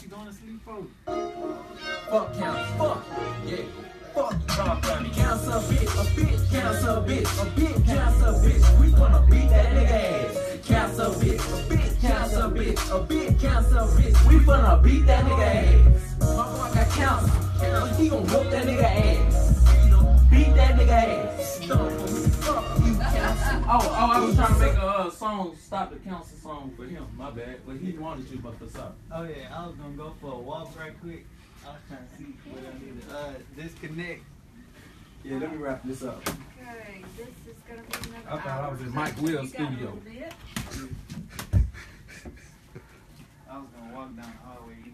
You going to sleep for? Fuck count, fuck, yeah. Fuck Trump, funny. Cancer bitch, a bitch, cancer bitch, a bitch, cancer bitch. We gonna beat that nigga ass. Cancer bitch, a bitch, cancer bitch, a bitch, cancer bitch. We gonna beat that nigga ass. My boy got but he gon' whoop that nigga ass. Oh, oh, I was trying to make a uh, song, stop the cancer song for him. My bad, but he wanted you, but for up? Oh yeah, I was gonna go for a walk right quick. I was trying to see what I need to uh disconnect. Yeah, let me wrap this up. Okay, this is gonna be another I thought I was in Mike you Will's got a studio. I was gonna walk down the hallway. You